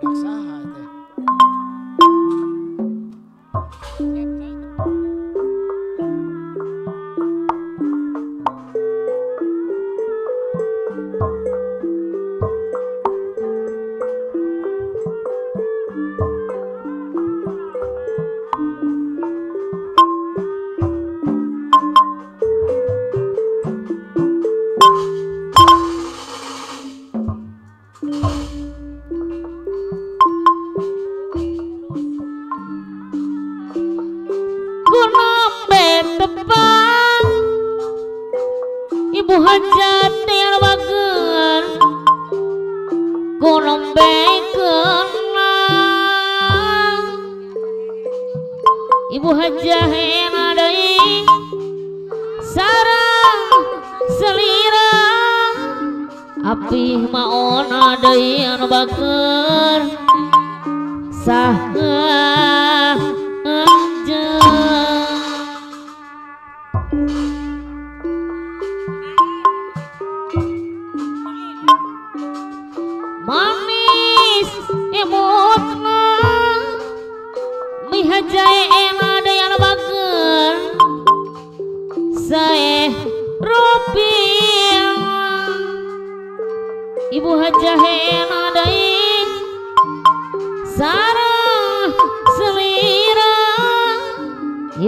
paksahan.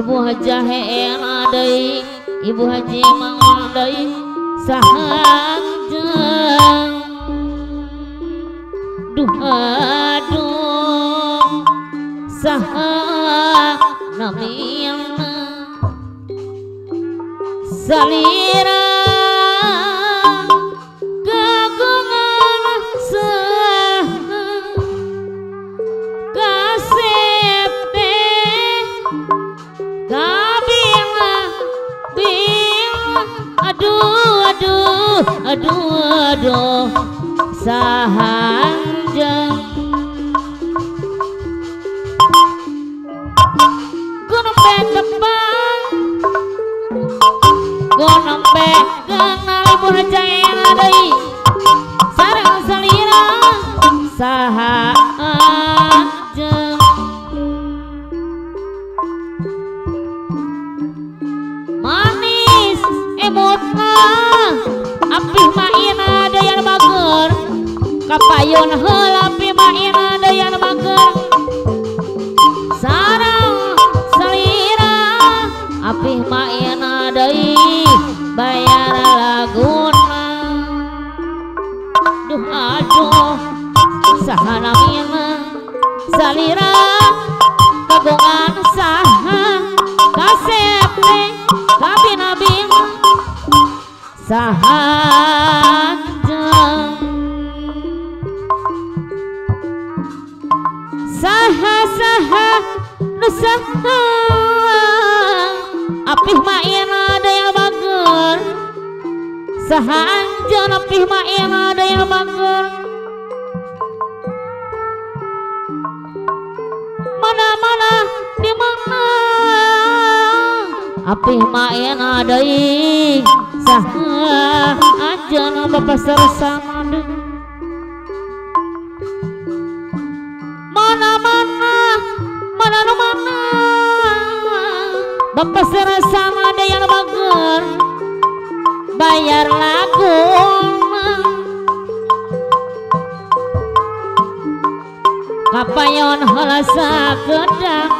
Ibu Hajah Eradai Ibu Haji Mangdai Sahajang Duha Dung Saha Namiyana Salira tengah api maina dayan bager kapayun heula api maina dayan bager sarang selira api maina deui bayar laguna duh aduh sahana mina salira kagungan saha kasep teh kabina bina sahanjang saha saha nusa apih maena daya bager sahanjang apih maena daya bager mana mana di mana? Apih maena daya sah aja nama pasar sama mana mana mana mana bapak serasa sama ada yang bager bayar lagu kapayon halasa kedang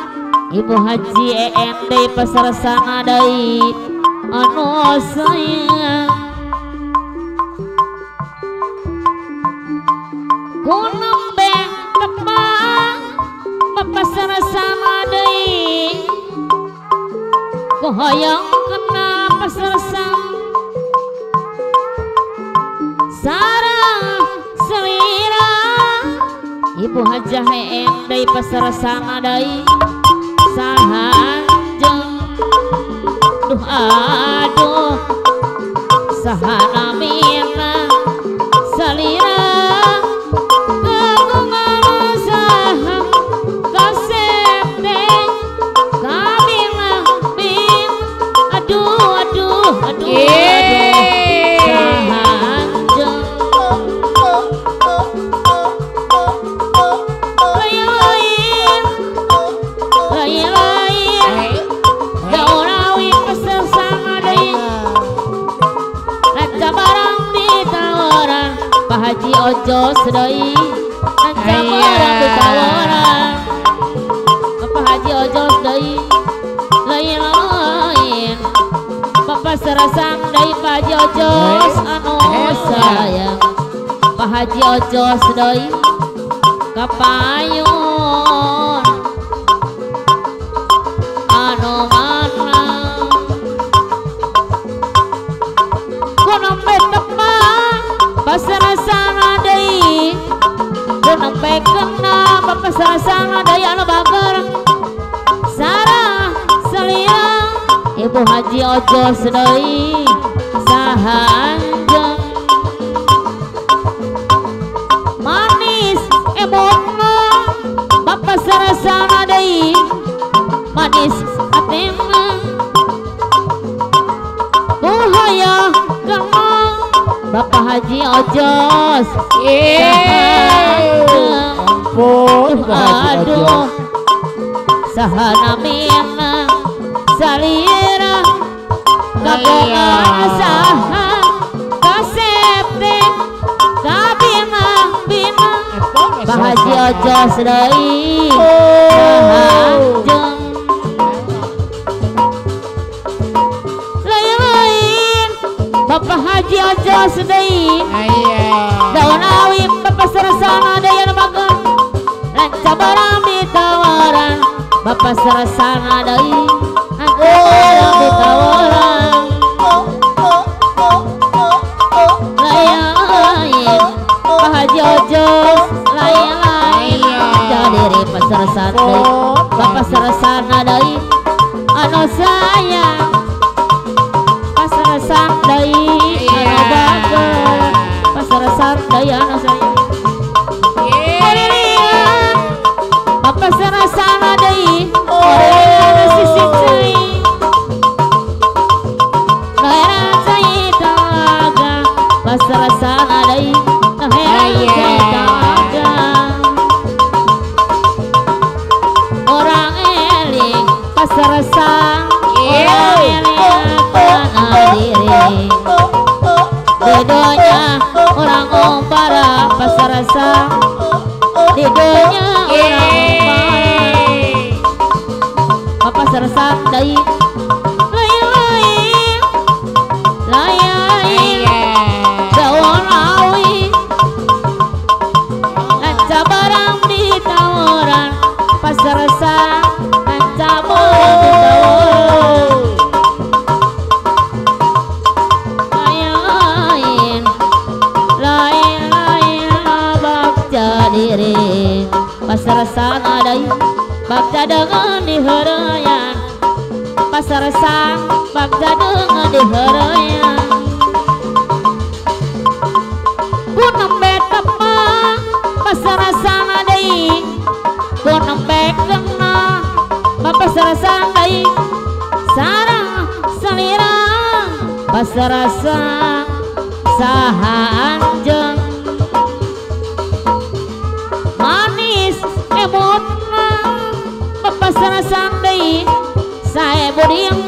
ibu haji END pasar sana dai ano sayang ku nembe tepang pepesar sama dei ku hoyong kena pesar sam sarang selira ibu hajah em dei pesar sama dei sahan aduh aduh saharami Ojo sedoi Nancam Iya. orang ditawaran Bapak Haji Ojo sedoi Lain lain Bapak serasang dari Pak Haji Ojo anu sayang. Pak Haji Ojo sedoi Kapayun deui anu bager Sarah selira Ibu Haji Ojo sedoi sahanjeng Manis emotna bapak sana deui Manis atina Buhaya kamu Bapak Haji Ojos Yeay. Ampun. Aduh. Sahana mina Salira Iya. saha Kasepte Kabina Bina Pak Haji Ojos Dai Sahanjeng Lain-lain. Bapak Haji Ojos Dai Iya. daun awit bapak serasana daya nemagan lanca barang ditawaran bapak serasana dai lanca barang ditawaran. Lain Pak Haji Ojo lain-lain Iya. jadi pasar sate bapak serasana dai anu sayang pasar sandai anu bagus? Pasar sandai anu sayang pasar sang Didonya orang Bapak serasa dai Bagja dengan diharayan Pasar sang Bagja dengan diharayan Gunung betapa Pasar sang adai. Gunung bekena Bapak serasa dai Sarang selira Pasar sang Sahanjeng bapak serasa dai saya bodiang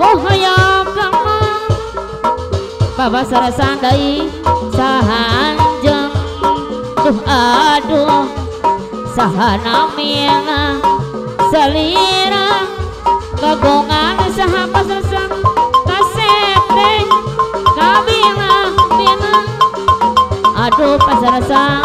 kohaya kamu bapak serasa dai sahanjeng duh aduh sahana mina selira. Kagungan sahabat bina aduh pasar sang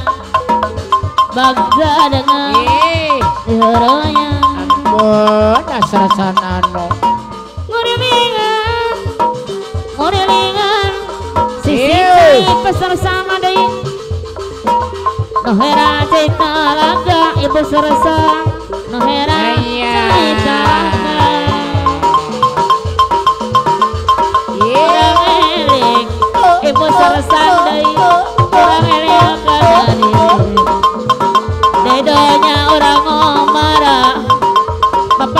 bagja dengan diharayan Ampun, asal sanano. Ngurilingan Ngurilingan Sisi pasar sama dai. Nohera cerita laga ibu serasa. Nohera Iya.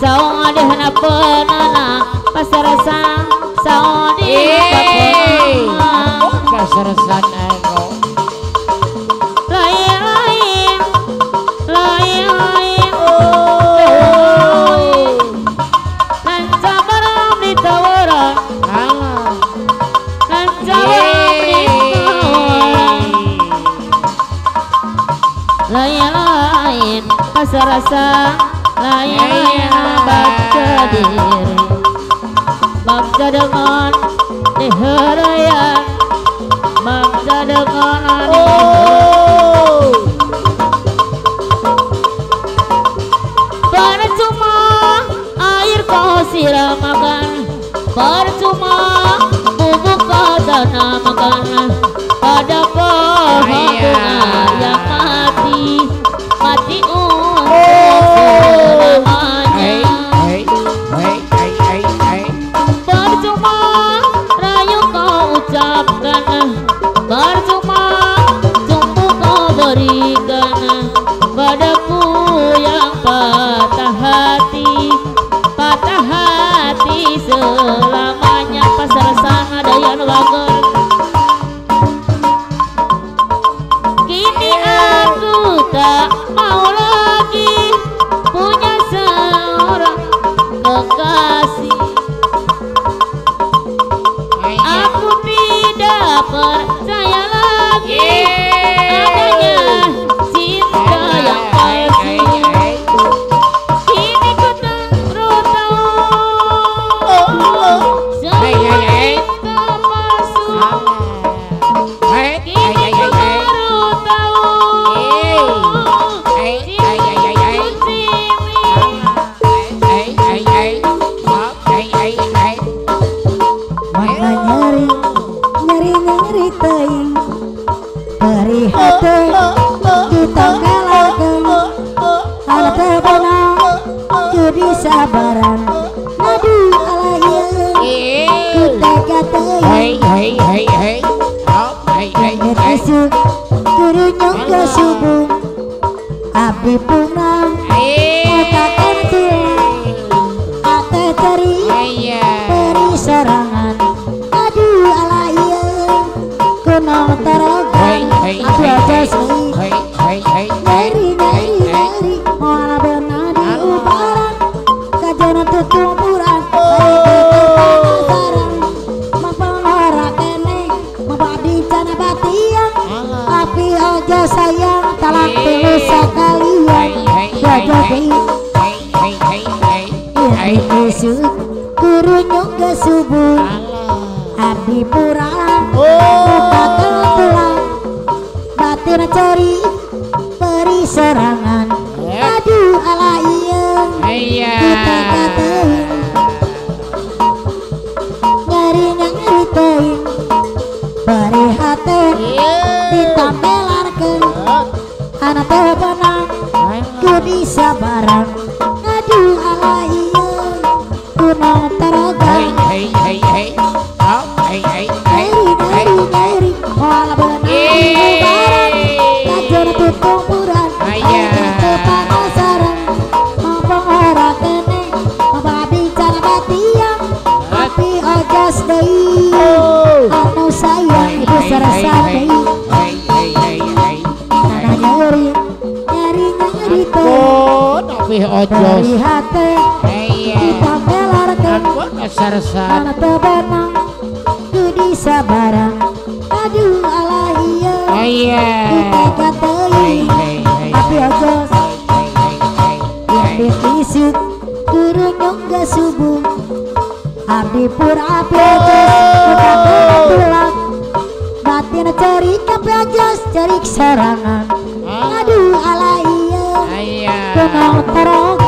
Saung di hana penana Pasar sang Saung di penana Kasarasan ano. Lain lain Lain. Lain di di Pasar Lain Baca diri Baca dengan Diharayan Baca dengan Oh. Percuma air kau siramakan Percuma bubuk kau tanamakan Pada pohon Ayah. bunga yang mati Mati untuk Hey, Ini isut Guru nyongga subuh. Abdi puraan Oh, tapi Dari ojos. hati Kita melarkan Ampun kasarasan. Anak tebenang Kudi sabaran Aduh ala iya Iya. Kita katain Tapi ojos Yang ditisuk Guru nyongga subuh. Abdi pura api ojos Bukan tulang Batin cari kape ojos Cari serangan Aduh ala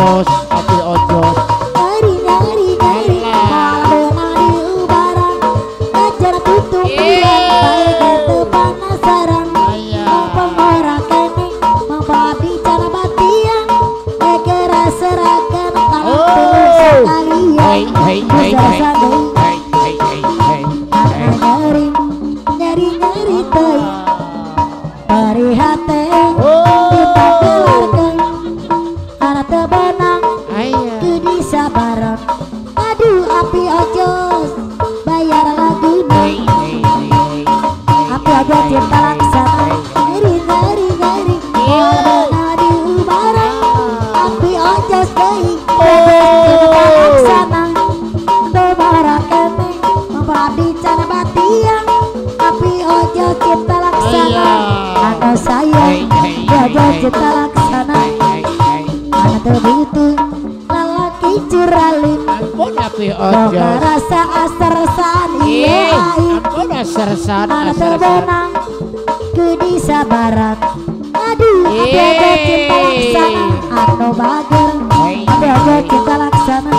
少し sersan iya eh, eh. ampun sersan mana terbenang ke desa barat. aduh ada aja cinta laksana. Anu bager ada aja cinta laksana.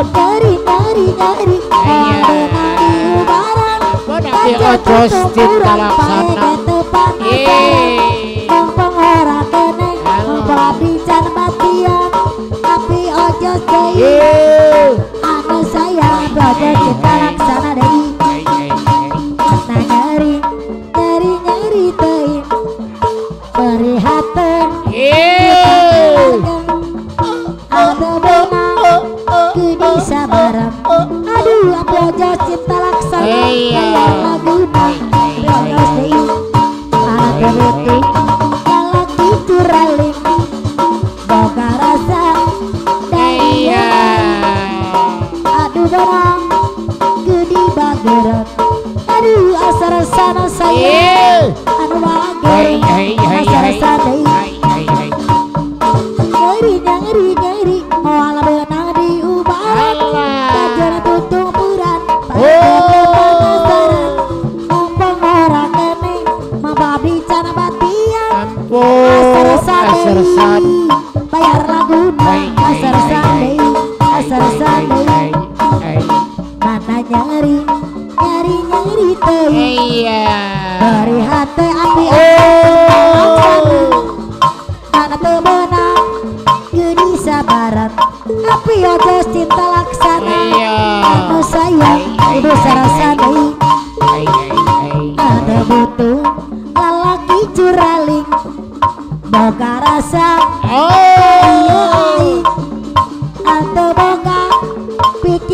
Dari dari dari di ubaran tapi ojo cinta laksana. iya kene tapi ojo 乖乖的 bu Asar sandi Bayar lagu, Asar sandi Asar sandi Mana nyari?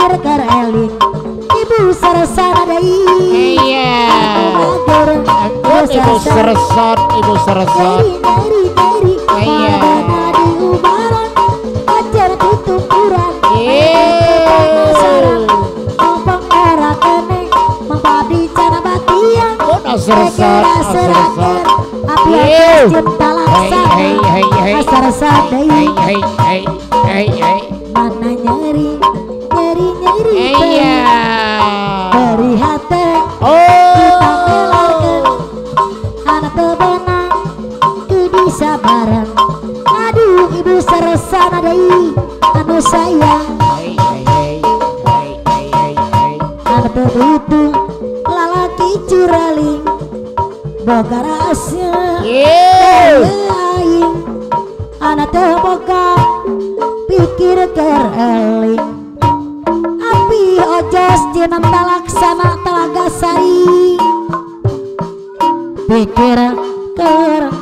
Ar Karelin Ibu Seresan ada Iya Ibu Seresan Ibu Seresan Dari dari dari. Iya. Ubaran Ajar tutup kurang Seresat, seresat, api cinta laksa, seresat, hei, hei, hei, Hey hey mana nyeri iya. Dari hati oh. kita melarkan anak kebenang kudu sabaran aduh ibu seresana dai anu sayang. Anak terhitung lalaki curaling. Boga rasnya yeah. anak teh pikir kereling Astina Talaksana Talaga Sari Pikir Kerang